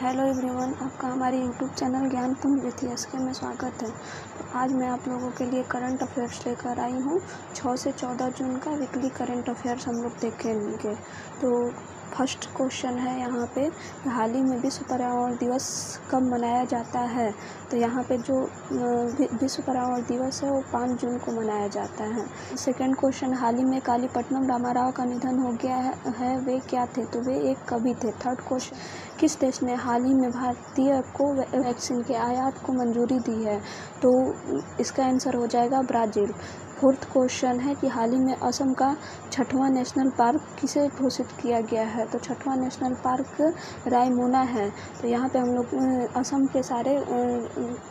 Hello everyone आपका हमारे YouTube channel ज्ञान कुंज विथ के में स्वागत है। तो आज मैं आप लोगों के लिए करंट अफेयर्स लेकर आई हूँ। छः से चौदह जून का वीकली करंट अफेयर्स हम लोग देखेंगे। तो फ़र्स्ट क्वेश्चन है यहाँ पे हाल ही में विश्व पर्यावरण दिवस कब मनाया जाता है? तो यहाँ पे जो विश्व पर्यावरण दिवस है वो पाँच जून को मनाया जाता है। सेकंड क्वेश्चन हाल ही में कालीपट्टनम रामाराव का निधन हो गया है, है वे क्या थे? तो वे एक कवि थे। थर्ड क्वेश्चन किस देश ने हाल ही में भारतीय को वैक्सीन के आयात को मंजूरी दी है? तो इसका आंसर हो जाएगा ब्राज़ील। फोर्थ क्वेश्चन है कि हाल ही में असम का छठवां नेशनल पार्क किसे घोषित किया गया है? तो छठवां नेशनल पार्क रायमोना है। तो यहाँ पे हम लोग असम के सारे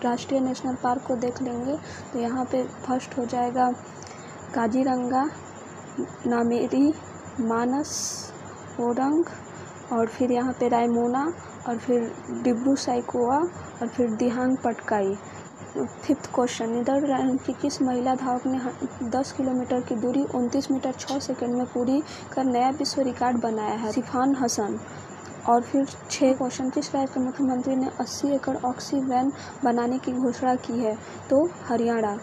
राष्ट्रीय नेशनल पार्क को देख लेंगे। तो यहाँ पे फ़र्स्ट हो जाएगा काजीरंगा, नामेरी, मानस, ओरंग और फिर यहाँ पे रायमोना, और फिर डिब्रू साइकोआ और फिर Dehing Patkai. Fifth question Netherlands की किस महिला धावक ने 10 किलोमीटर की दूरी 29 मीटर छः सेकंड में पूरी कर नया विश्व रिकॉर्ड बनाया है, सिफान हसन। और फिर छः क्वेश्चन किस राज्य के मुख्यमंत्री ने 80 एकड़ ऑक्सी वैन बनाने की घोषणा की है? तो Haryana.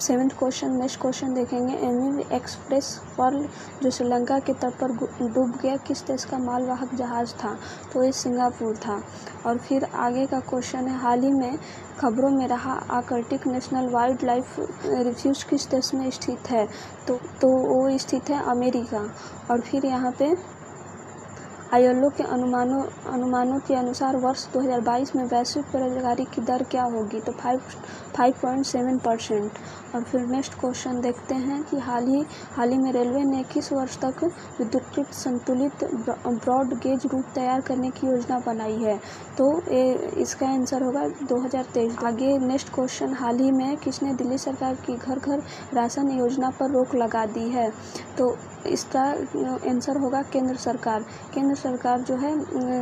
Seventh question, next question देखेंगे। एम एक्सप्रेस पर्ल जो श्रीलंका के तट पर डूब गया, किस देश का मालवाहक जहाज़ था? तो ये सिंगापुर था। और फिर आगे का क्वेश्चन है, हाल ही में खबरों में रहा आकर्टिक नेशनल वाइल्ड लाइफ रिफ्यूज किस देश में स्थित है? तो तो वो स्थित है अमेरिका। और फिर यहाँ पे आईएलओ के अनुमानों अनुमानों के अनुसार वर्ष 2022 में वैश्विक बेरोजगारी की दर क्या होगी? तो five five point seven percent और फिर नेक्स्ट क्वेश्चन देखते हैं कि हाल ही हाल ही में रेलवे ने किस वर्ष तक विद्युतीकृत संतुलित ब्रॉड गेज रूट तैयार करने की योजना बनाई है? तो ए, इसका आंसर होगा 2023 आगे नेक्स्ट क्वेश्चन हाल ही में किसने दिल्ली सरकार की घर घर राशन योजना पर रोक लगा दी है? तो इसका आंसर होगा केंद्र सरकार। केंद्र सरकार जो है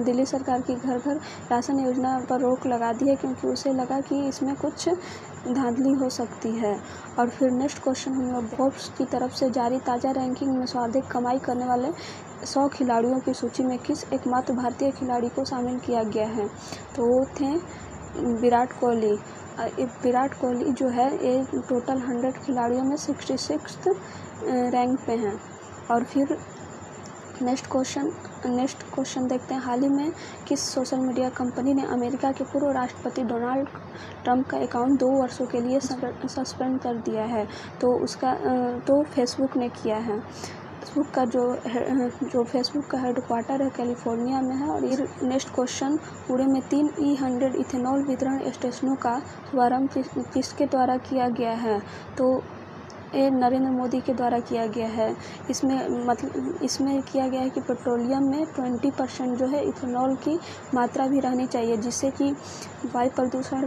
दिल्ली सरकार की घर घर राशन योजना पर रोक लगा दी है क्योंकि उसे लगा कि इसमें कुछ धांधली हो सकती है। और फिर नेक्स्ट क्वेश्चन हम लोग फोर्ब्स की तरफ़ से जारी ताज़ा रैंकिंग में सर्वाधिक कमाई करने वाले सौ खिलाड़ियों की सूची में किस एकमात्र भारतीय खिलाड़ी को शामिल किया गया है? तो वो थे विराट कोहली। विराट कोहली जो है, ये टोटल हंड्रेड खिलाड़ियों में सिक्सटी सिक्स रैंक पे हैं। और फिर नेक्स्ट क्वेश्चन नेक्स्ट क्वेश्चन देखते हैं हाल ही में किस सोशल मीडिया कंपनी ने अमेरिका के पूर्व राष्ट्रपति डोनाल्ड ट्रंप का अकाउंट दो वर्षों के लिए सस्पेंड कर दिया है। तो उसका तो फेसबुक ने किया है। फेसबुक का जो जो फेसबुक का हेडक्वार्टर है, कैलिफ़ोर्निया में है और ये नेक्स्ट क्वेश्चन, पूरे में तीन ई हंड्रेड इथेनॉल वितरण स्टेशनों का शुभारंभ किसके द्वारा किया गया है? तो ये नरेंद्र मोदी के द्वारा किया गया है। इसमें मतलब इसमें किया गया है कि पेट्रोलियम में ट्वेंटी परसेंट जो है इथेनॉल की मात्रा भी रहनी चाहिए, जिससे कि वायु प्रदूषण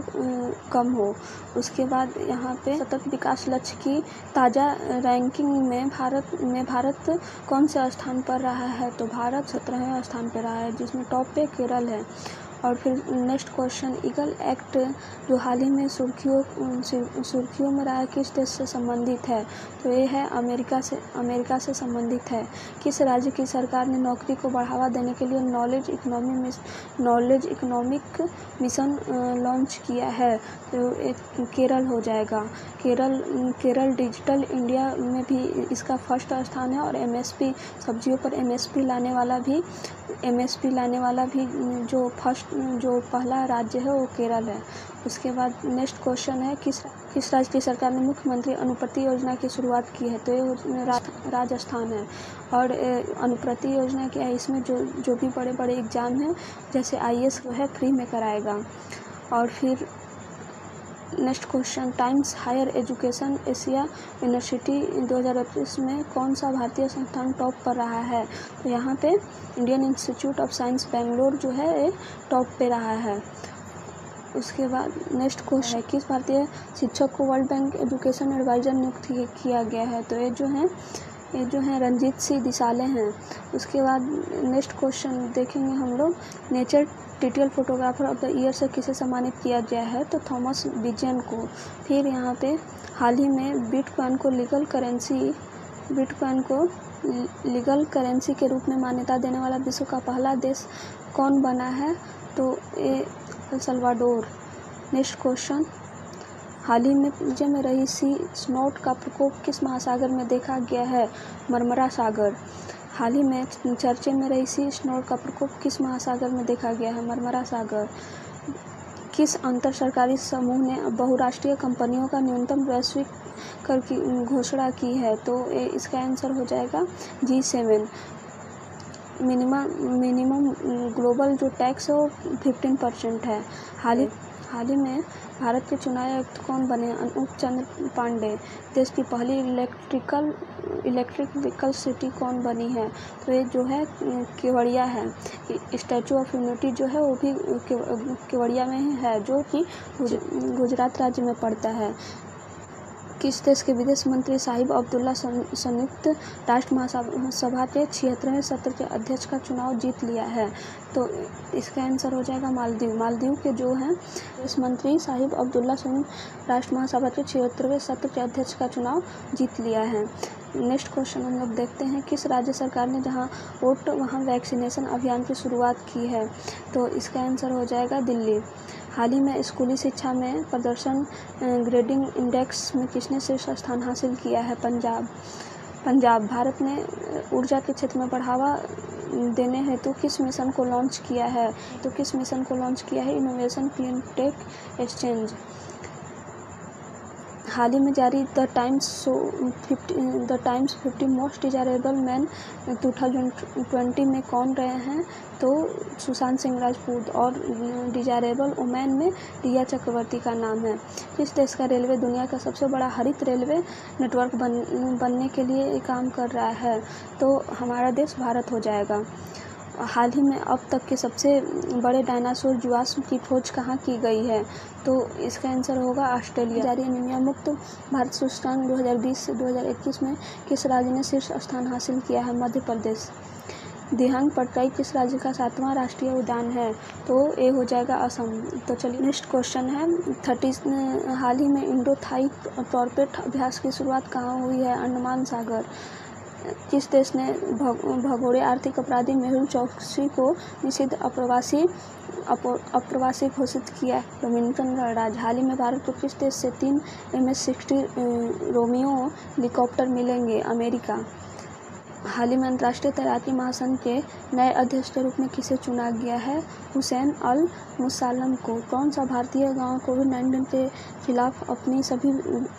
कम हो। उसके बाद यहाँ पे सतत विकास लक्ष्य की ताज़ा रैंकिंग में भारत में भारत कौन से स्थान पर रहा है? तो भारत सत्रहवें स्थान पर रहा है, जिसमें टॉप पे केरल है। और फिर नेक्स्ट क्वेश्चन, ईगल एक्ट जो हाल ही में सुर्खियों सुर्खियों में रहा किस देश से संबंधित है? तो ये है अमेरिका से अमेरिका से संबंधित है। किस राज्य की सरकार ने नौकरी को बढ़ावा देने के लिए knowledge economy knowledge economic mission launch किया है? तो एक केरल हो जाएगा। केरल केरल डिजिटल इंडिया में भी इसका फ़र्स्ट स्थान है और एमएसपी, सब्जियों पर एमएसपी लाने वाला भी, एमएसपी लाने वाला भी, जो फ़र्स्ट जो पहला राज्य है वो केरल है। उसके बाद नेक्स्ट क्वेश्चन है, किस किस राज्य की सरकार ने मुख्यमंत्री अनुप्रति योजना की शुरुआत की है? तो ये राजस्थान है। और अनुप्रति योजना क्या है? इसमें जो जो भी बड़े बड़े एग्ज़ाम हैं, जैसे आई एस है फ्री में कराएगा। और फिर next question, times higher education Asia university 2021 में कौन सा भारतीय संस्थान टॉप पर रहा है? तो यहाँ पे Indian Institute of Science Bangalore जो है, ये टॉप पे रहा है। उसके बाद नेक्स्ट क्वेश्चन है, किस भारतीय शिक्षक को वर्ल्ड बैंक एजुकेशन एडवाइज़र नियुक्त किया गया है? तो ये जो है ये जो है रंजीत सिंह दिसाले हैं, उसके बाद नेक्स्ट क्वेश्चन देखेंगे हम लोग। Nature TTL photographer of the year से किसे सम्मानित किया गया है? तो थॉमस बिजन को। फिर यहाँ पे हाल ही में बिटकॉइन को लीगल करेंसी, बिटकॉइन को लीगल करेंसी के रूप में मान्यता देने वाला विश्व का पहला देश कौन बना है? तो ए सल्वाडोर। Next question. हाल ही में राज्य में रही सी स्नोट का प्रकोप किस महासागर में देखा गया है? मरमरा सागर। हाल ही में चर्चे में रही सी स्नोट का प्रकोप किस महासागर में देखा गया है? मरमरा सागर। किस अंतर सरकारी समूह ने बहुराष्ट्रीय कंपनियों का न्यूनतम वैश्विक कर की घोषणा की है? तो ए, इसका आंसर हो जाएगा G seven. Minimum minimum global जो टैक्स है वो फिफ्टीन परसेंट है। हाल ही हाल ही में भारत के चुनाव आयुक्त कौन बने? अनूप चंद्र पांडे। देश की पहली इलेक्ट्रिकल, इलेक्ट्रिक व्हीकल सिटी कौन बनी है? तो ये जो है, केवड़िया है। स्टैचू ऑफ़ यूनिटी जो है, वो भी केवड़िया में है जो कि गुजरात राज्य में पड़ता है। किस देश के विदेश मंत्री साहिब अब्दुल्ला संयुक्त राष्ट्र महासभा के छिहत्तरवें सत्र के अध्यक्ष का चुनाव जीत लिया है। तो इसका आंसर हो जाएगा मालदीव। मालदीव के जो हैं, विदेश मंत्री साहिब अब्दुल्ला संयुक्त राष्ट्र महासभा के छिहत्तरवें सत्र के अध्यक्ष का चुनाव जीत लिया है। नेक्स्ट क्वेश्चन हम लोग देखते हैं किस राज्य सरकार ने जहाँ वोट वहाँ वैक्सीनेशन अभियान की शुरुआत की है? तो इसका आंसर हो जाएगा दिल्ली। हाल ही में स्कूली शिक्षा में प्रदर्शन ग्रेडिंग इंडेक्स में किसने शीर्ष स्थान हासिल किया है? पंजाब। पंजाब, भारत ने ऊर्जा के क्षेत्र में बढ़ावा देने हेतु किस मिशन को लॉन्च किया है? तो किस मिशन को लॉन्च किया है? Innovation, clean tech exchange. हाल ही में जारी the times show fifty, the times fifty most desirable man two thousand twenty में कौन रहे हैं? तो सुशांत सिंह राजपूत और डिजायरेबल वुमेन में रिया चक्रवर्ती का नाम है। किस देश का रेलवे दुनिया का सबसे बड़ा हरित रेलवे नेटवर्क बन, बनने के लिए काम कर रहा है। तो हमारा देश भारत हो जाएगा। हाल ही में अब तक के सबसे बड़े डायनासोर जीवाश्म की खोज कहाँ की गई है? तो इसका आंसर होगा ऑस्ट्रेलिया। जारी एनीमिया मुक्त, भारत सूचकांक 2020 से 2021 में किस राज्य ने शीर्ष स्थान हासिल किया है? मध्य प्रदेश। दिहांग पटकाई किस राज्य का सातवां राष्ट्रीय उद्यान है? तो ए हो जाएगा असम। तो चलिए, नेक्स्ट क्वेश्चन है। थर्टी हाल ही में इंडो थाई टॉर्पेट अभ्यास की शुरुआत कहाँ हुई है? अंडमान सागर। किस देश ने भगोड़े आर्थिक अपराधी मेहुल चौकसी को निषिद्ध अप्रवासी अप्रवासी घोषित किया। डोमिनिकन गणराज हाल ही में भारत को किस देश से तीन M S sixty Romeo helicopter मिलेंगे? अमेरिका हाल ही में अंतर्राष्ट्रीय तैराकी महासंघ के नए अध्यक्ष के रूप में किसे चुना गया है? हुसैन अल मुसालम को कौन सा भारतीय गाँव कोविड नाइन्टीन के खिलाफ अपनी सभी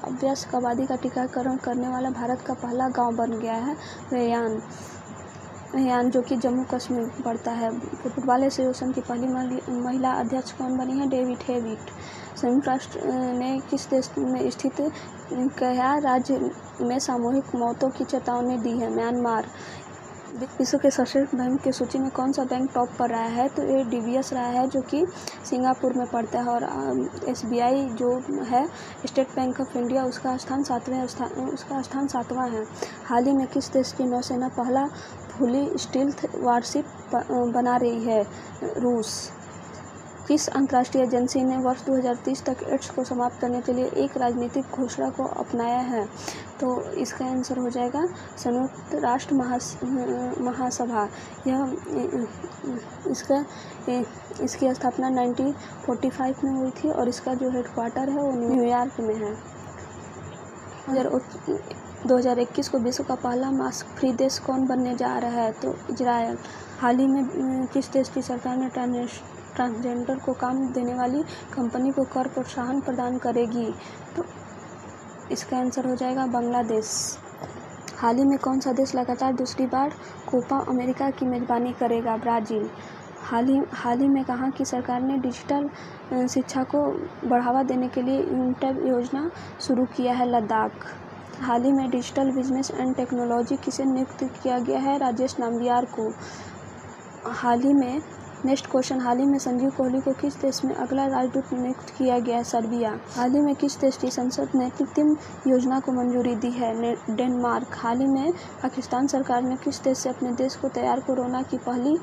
अभ्यस्त आबादी का टीकाकरण करने वाला भारत का पहला गाँव बन गया है? रेयान रेयान जो कि जम्मू कश्मीर पड़ता है। फुटबॉल एसोसिएशन की पहली महिला अध्यक्ष कौन बनी है? David Hewitt. संयुक्त राष्ट्र ने किस देश में स्थित क्या राज्य में सामूहिक मौतों की चेतावनी दी है? म्यांमार। विश्व के सशक्त बैंक की सूची में कौन सा बैंक टॉप पर रहा है? तो ये डी रहा है, जो कि सिंगापुर में पड़ता है और एसबीआई जो है, स्टेट बैंक ऑफ़ इंडिया, उसका स्थान सातवें स्थान, उसका स्थान सातवां है। हाल ही में किस देश की नौसेना पहला खुली स्टील्थ वारशिप बना रही है रूस। किस अंतर्राष्ट्रीय एजेंसी ने वर्ष 2030 तक एड्स को समाप्त करने के लिए एक राजनीतिक घोषणा को अपनाया है? तो इसका आंसर हो जाएगा संयुक्त राष्ट्र महासभा। यह इसका इसकी स्थापना 1945 में हुई थी और इसका जो हेडक्वार्टर है वो न्यूयॉर्क में है। अगर 2021 को विश्व का पहला मास्क फ्री देश कौन बनने जा रहा है? तो इजराइल। हाल ही में किस देश की सरकार ने ट्रांसजेंडर को काम देने वाली कंपनी को कर प्रोत्साहन प्रदान करेगी? तो इसका आंसर हो जाएगा बांग्लादेश। हाल ही में कौन सा देश लगातार दूसरी बार कोपा अमेरिका की मेज़बानी करेगा? ब्राज़ील। हाल ही हाल ही में कहा कि सरकार ने डिजिटल शिक्षा को बढ़ावा देने के लिए इंटर योजना शुरू किया है लद्दाख। हाल ही में डिजिटल बिज़नेस एंड टेक्नोलॉजी किसे नियुक्त किया गया है? राजेश नाम्बियार को। हाल ही में, नेक्स्ट क्वेश्चन। हाल ही में संजीव कोहली को किस देश में अगला राजदूत नियुक्त किया गया है? सर्बिया। हाल ही में किस देश की संसद ने कृत्रिम योजना को मंजूरी दी है? डेनमार्क। हाल ही में पाकिस्तान सरकार ने किस देश से अपने देश को तैयार कोरोना की पहली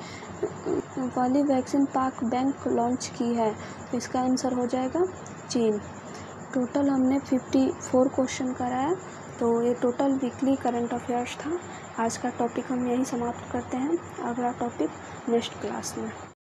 पहली वैक्सीन पाक बैंक लॉन्च की है? इसका आंसर हो जाएगा चीन। टोटल हमने फिफ्टी फोर क्वेश्चन कराया। तो ये टोटल वीकली करंट अफेयर्स था। आज का टॉपिक हम यहीं समाप्त करते हैं। अगला टॉपिक नेक्स्ट क्लास में।